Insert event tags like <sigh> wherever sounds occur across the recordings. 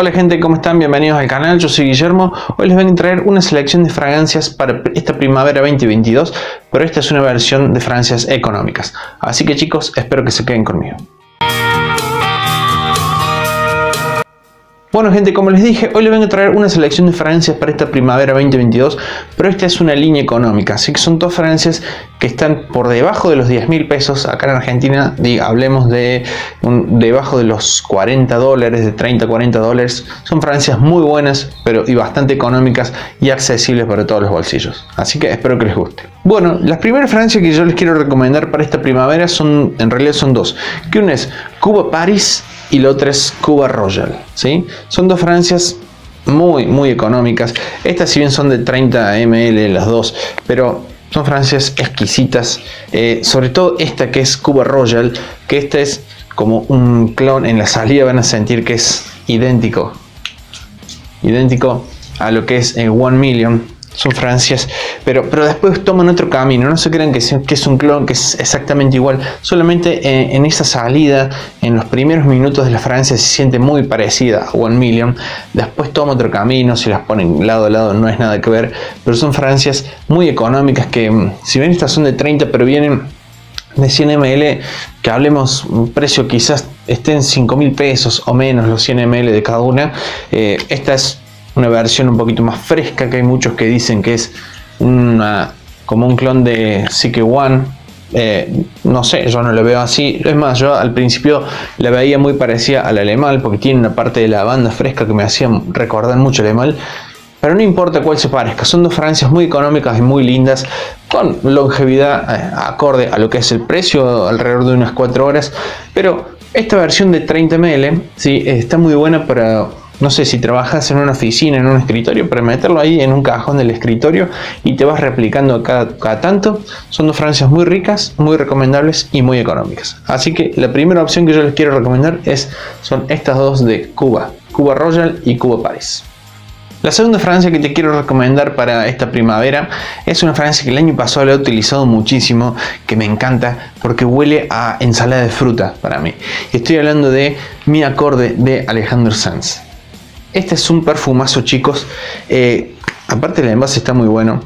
Hola gente, ¿cómo están? Bienvenidos al canal, yo soy Guillermo. Hoy les voy a traer una selección de fragancias para esta primavera 2022, pero esta es una versión de fragancias económicas. Así que chicos, espero que se queden conmigo. Bueno gente, como les dije, hoy les vengo a traer una selección de fragancias para esta primavera 2022, pero esta es una línea económica, así que son todas fragancias que están por debajo de los 10 mil pesos, acá en Argentina, hablemos de debajo de los 40 dólares, de 30 a 40 dólares, son fragancias muy buenas, pero y bastante económicas y accesibles para todos los bolsillos, así que espero que les guste. Bueno, las primeras fragancias que yo les quiero recomendar para esta primavera son, en realidad son dos, que una es Cuba Paris y la otra es Cuba Royal. ¿sí? Son dos fragancias muy, muy económicas. Estas si bien son de 30 ml las dos, pero son fragancias exquisitas. Eh, sobre todo esta que es Cuba Royal, que esta es como un clon. En la salida van a sentir que es idéntico. Idéntico a lo que es el One Million son fragancias, pero, pero después toman otro camino. No se crean que, que es un clon que es exactamente igual. Solamente en, esa salida, en los primeros minutos de la fragancia, se siente muy parecida a One Million. Después toma otro camino, si las ponen lado a lado, no es nada que ver. Pero son fragancias muy económicas que, mm, si bien estas son de 30, pero vienen de 100 ml, que hablemos un precio quizás estén 5 mil pesos o menos los 100 ml de cada una. Eh, esta es una versión un poquito más fresca, que hay muchos que dicen que es una, como un clon de Psyche One. Eh, no sé, yo no lo veo así. Es más, yo al principio la veía muy parecida al alemán, porque tiene una parte de la banda fresca que me hacía recordar mucho alemán. Pero no importa cuál se parezca, son dos fragancias muy económicas y muy lindas, con longevidad eh, acorde a lo que es el precio, alrededor de unas 4 horas. Pero esta versión de 30 ml ¿sí? está muy buena para no sé, si trabajas en una oficina, en un escritorio, para meterlo ahí en un cajón del escritorio y te vas replicando cada, tanto, son dos fragancias muy ricas, muy recomendables y muy económicas. Así que la primera opción que yo les quiero recomendar es, son estas dos de Cuba, Cuba Royal y Cuba Paris. La segunda fragancia que te quiero recomendar para esta primavera es una fragancia que el año pasado la he utilizado muchísimo, que me encanta porque huele a ensalada de fruta para mí. Estoy hablando de Mi Acorde de Alejandro Sanz. Este es un perfumazo, chicos. Eh, aparte el envase está muy bueno.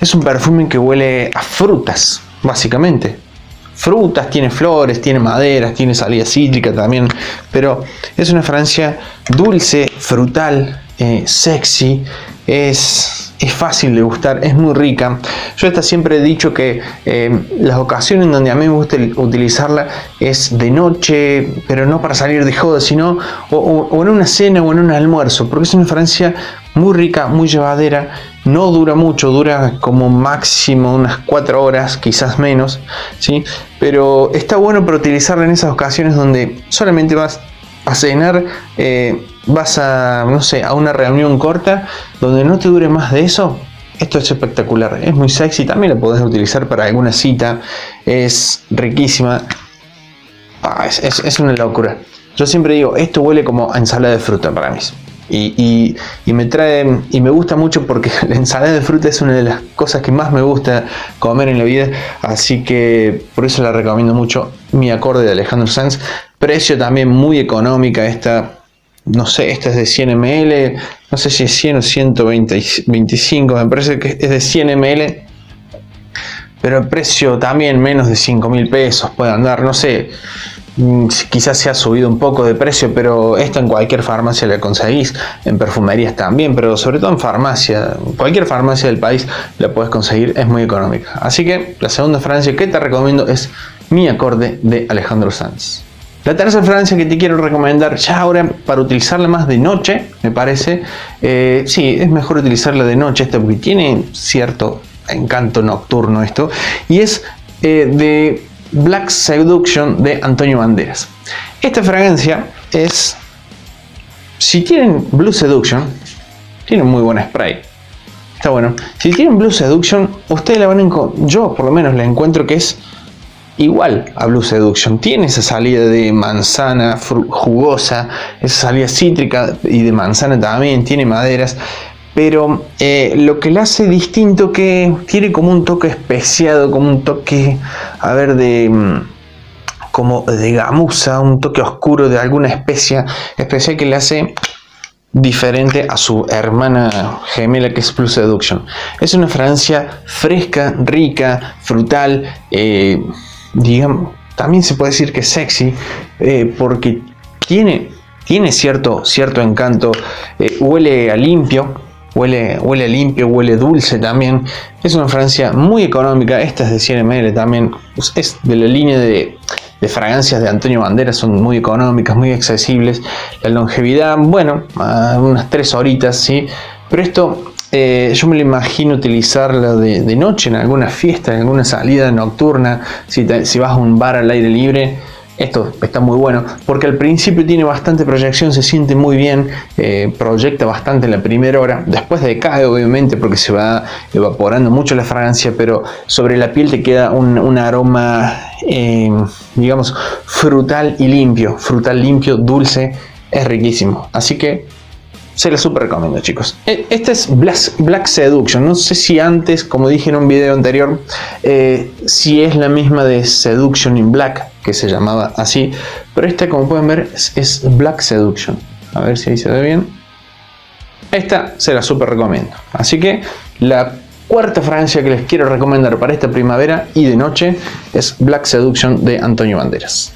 Es un perfume que huele a frutas, básicamente. Frutas, tiene flores, tiene maderas, tiene salida cítrica también. Pero es una fragancia dulce, frutal, eh, sexy. Es es fácil de gustar, es muy rica. Yo hasta siempre he dicho que eh, las ocasiones donde a mí me gusta utilizarla es de noche, pero no para salir de joda, sino o, en una cena o en un almuerzo, porque es una fragancia muy rica, muy llevadera, no dura mucho, dura como máximo unas 4 horas, quizás menos, ¿sí? pero está bueno para utilizarla en esas ocasiones donde solamente vas a cenar, eh, vas a, no sé, a una reunión corta donde no te dure más de eso, esto es espectacular, es muy sexy, también la podés utilizar para alguna cita, es riquísima, ah, es, una locura. Yo siempre digo, esto huele como ensalada de fruta para mí. Y, me trae y me gusta mucho porque <laughs> la ensalada de fruta es una de las cosas que más me gusta comer en la vida así que por eso la recomiendo mucho mi acorde de Alejandro Sanz precio también muy económica esta no sé, esta es de 100 ml, no sé si es 100 o 125, me parece que es de 100 ml, pero el precio también menos de 5 mil pesos puede andar, no sé, mm, quizás se ha subido un poco de precio, pero esto en cualquier farmacia la conseguís, en perfumerías también, pero sobre todo en farmacia, cualquier farmacia del país la puedes conseguir, es muy económica. Así que la segunda fragancia que te recomiendo es Mi Acorde de Alejandro Sanz. La tercera fragancia que te quiero recomendar ya ahora para utilizarla más de noche, me parece. Eh, sí, es mejor utilizarla de noche esta porque tiene cierto encanto nocturno esto. Y es eh, de Black Seduction de Antonio Banderas. Esta fragancia es... Si tienen Blue Seduction, tiene muy buen spray. Está bueno. Si tienen Blue Seduction, ustedes la van a encontrar... Yo por lo menos la encuentro que es igual a Blue Seduction. Tiene esa salida de manzana jugosa, esa salida cítrica y de manzana también, tiene maderas. Pero eh, lo que le hace distinto que tiene como un toque especiado, como un toque, a ver, de mm, como de gamuza, un toque oscuro de alguna especia especial que le hace diferente a su hermana gemela que es Plus Seduction. Es una fragancia fresca, rica, frutal, eh, digamos, también se puede decir que sexy, eh, porque tiene, tiene cierto, cierto encanto, eh, huele a limpio, huele, huele a limpio, huele dulce también. Es una fragancia muy económica, esta es de 100 ml también, es de la línea de de fragancias de Antonio Banderas son muy económicas, muy accesibles. La longevidad, bueno, unas tres horitas, ¿sí? Pero esto eh, yo me lo imagino utilizarla de, noche en alguna fiesta, en alguna salida nocturna, si, vas a un bar al aire libre esto está muy bueno porque al principio tiene bastante proyección, se siente muy bien, eh, proyecta bastante en la primera hora, después decae obviamente porque se va evaporando mucho la fragancia, pero sobre la piel te queda un, aroma, eh, digamos, frutal y limpio, frutal limpio, dulce, es riquísimo. Así que se la super recomiendo, chicos. E, este es Black, Seduction. No sé si antes, como dije en un video anterior, eh, si es la misma de Seduction in Black, que se llamaba así. Pero esta, como pueden ver, es, Black Seduction. A ver si ahí se ve bien. Esta se la super recomiendo. Así que la cuarta fragancia que les quiero recomendar para esta primavera y de noche es Black Seduction de Antonio Banderas.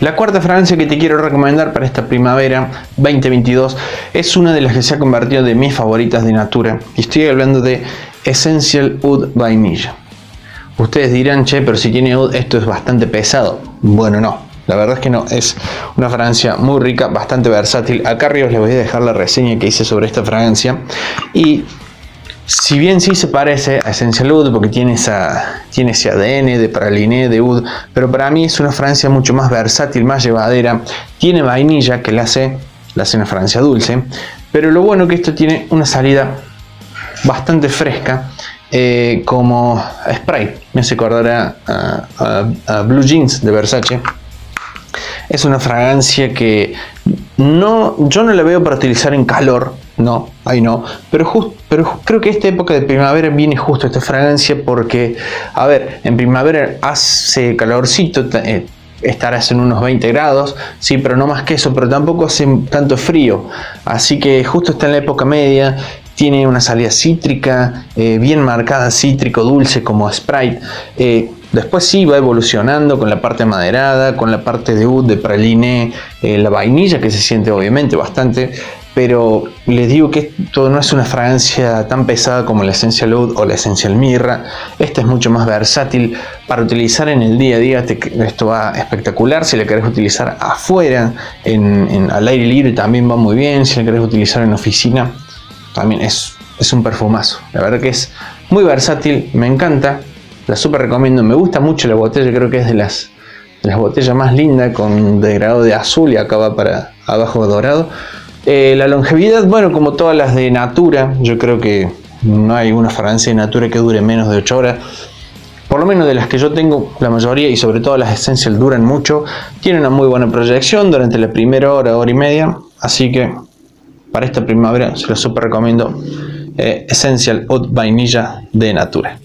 La cuarta fragancia que te quiero recomendar para esta primavera 2022 es una de las que se ha convertido de mis favoritas de Natura y estoy hablando de Essential Oud Vainilla. Ustedes dirán, che, pero si tiene oud esto es bastante pesado. Bueno, no, la verdad es que no, es una fragancia muy rica, bastante versátil. Acá arriba les voy a dejar la reseña que hice sobre esta fragancia y si bien sí se parece a Essential Oud porque tiene, esa, tiene ese ADN de praliné, de oud, pero para mí es una fragancia mucho más versátil, más llevadera. Tiene vainilla que la hace, la hace una fragancia dulce, pero lo bueno que esto tiene una salida bastante fresca eh, como spray. Me hace acordar a Blue Jeans de Versace. Es una fragancia que no, yo no la veo para utilizar en calor, no, ahí no. Pero, pero creo que esta época de primavera viene justo esta fragancia porque, a ver, en primavera hace calorcito, eh, estarás en unos 20 grados, sí, pero no más que eso, pero tampoco hace tanto frío. Así que justo está en la época media, tiene una salida cítrica, eh, bien marcada, cítrico, dulce como Sprite. Eh, después sí va evolucionando con la parte maderada, con la parte de oud, de praline, la vainilla que se siente obviamente bastante, pero les digo que esto no es una fragancia tan pesada como la Essential Oud o la Essential Mirra. Esta es mucho más versátil para utilizar en el día a día. esto va espectacular. Si la querés utilizar afuera, en, al aire libre también va muy bien. Si la querés utilizar en oficina, también es, es un perfumazo. La verdad que es muy versátil, me encanta. La super recomiendo. Me gusta mucho la botella, creo que es de las, botellas más lindas con degradado de azul y acá va para abajo dorado. Eh, la longevidad, bueno, como todas las de Natura, yo creo que no hay una fragancia de Natura que dure menos de 8 horas. Por lo menos de las que yo tengo, la mayoría y sobre todo las Essential duran mucho. Tienen una muy buena proyección durante la primera hora, hora y media. Así que para esta primavera se los super recomiendo eh, Essential Hot Vainilla de Natura.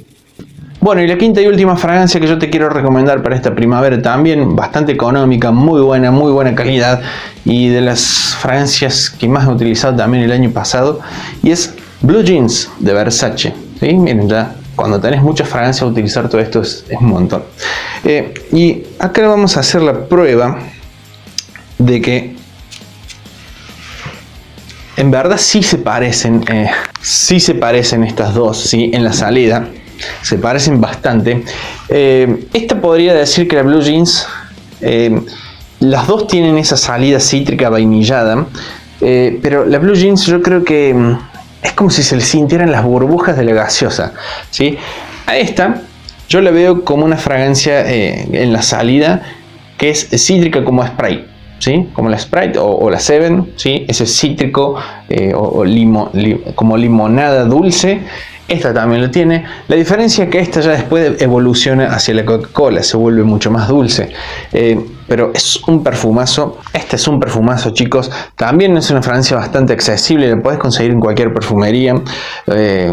Bueno, y la quinta y última fragancia que yo te quiero recomendar para esta primavera también, bastante económica, muy buena, muy buena calidad y de las fragancias que más he utilizado también el año pasado y es Blue Jeans de Versace. ¿sí? Miren, ya cuando tenés muchas fragancias utilizar todo esto es, un montón. Eh, y acá vamos a hacer la prueba de que en verdad sí se parecen, eh, sí se parecen estas dos, ¿sí? En la salida se parecen bastante. Eh, esta podría decir que la Blue Jeans, eh, las dos tienen esa salida cítrica vainillada, eh, pero la Blue Jeans yo creo que mm, es como si se le sintieran las burbujas de la gaseosa. ¿sí? A esta yo la veo como una fragancia en la salida que es cítrica como spray. ¿Sí? como la Sprite o, la Seven, ¿sí? ese cítrico o, como limonada dulce esta también lo tiene. La diferencia es que esta ya después evoluciona hacia la Coca-Cola, se vuelve mucho más dulce. Eh, pero es un perfumazo. Este es un perfumazo, chicos. También es una fragancia bastante accesible. La puedes conseguir en cualquier perfumería. Eh,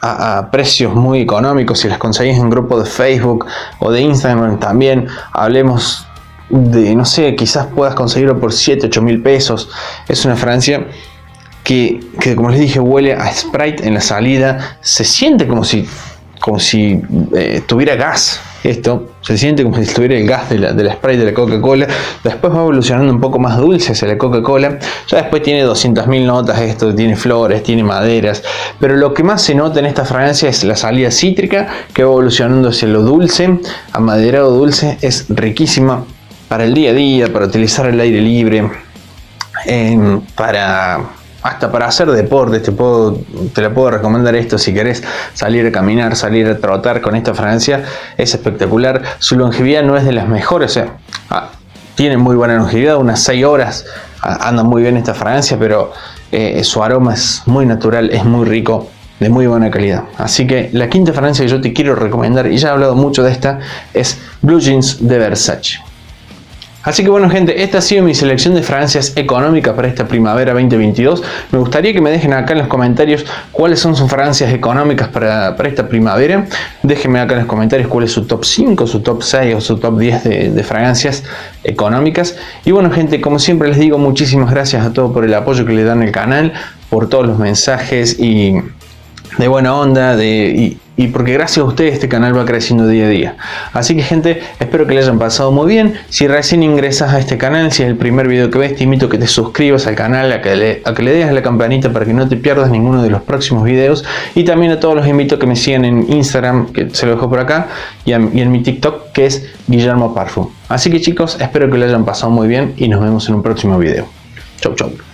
a, precios muy económicos. Si las conseguís en grupo de Facebook o de Instagram también. Hablemos de, no sé, quizás puedas conseguirlo por 7, 8 mil pesos. Es una fragancia que, que, como les dije, huele a Sprite en la salida. Se siente como si, como si eh, tuviera gas. Esto se siente como si estuviera el gas de la, de la Sprite de la Coca-Cola. Después va evolucionando un poco más dulce hacia la Coca-Cola. Ya después tiene 200.000 notas, esto tiene flores, tiene maderas. Pero lo que más se nota en esta fragancia es la salida cítrica que va evolucionando hacia lo dulce, amaderado dulce. Es riquísima para el día a día, para utilizar el aire libre, para hasta para hacer deporte, te, puedo, te la puedo recomendar esto si querés salir a caminar, salir a trotar con esta fragancia, es espectacular. Su longevidad no es de las mejores, ah, tiene muy buena longevidad, unas 6 horas ah, anda muy bien esta fragancia, pero eh, su aroma es muy natural, es muy rico, de muy buena calidad. Así que la quinta fragancia que yo te quiero recomendar, y ya he hablado mucho de esta, es Blue Jeans de Versace. Así que bueno gente, esta ha sido mi selección de fragancias económicas para esta primavera 2022. Me gustaría que me dejen acá en los comentarios cuáles son sus fragancias económicas para, esta primavera. Déjenme acá en los comentarios cuál es su top 5, su top 6 o su top 10 de, fragancias económicas. Y bueno gente, como siempre les digo, muchísimas gracias a todos por el apoyo que le dan al canal, por todos los mensajes y de buena onda de, porque gracias a ustedes este canal va creciendo día a día. Así que gente, espero que le hayan pasado muy bien. Si recién ingresas a este canal, si es el primer video que ves, te invito a que te suscribas al canal, a que le, a que le des la campanita para que no te pierdas ninguno de los próximos videos. Y también a todos los invito a que me sigan en Instagram, que se lo dejo por acá, y, y en mi TikTok, que es Guillermo Parfum. Así que chicos, espero que le hayan pasado muy bien y nos vemos en un próximo video. Chau, chau.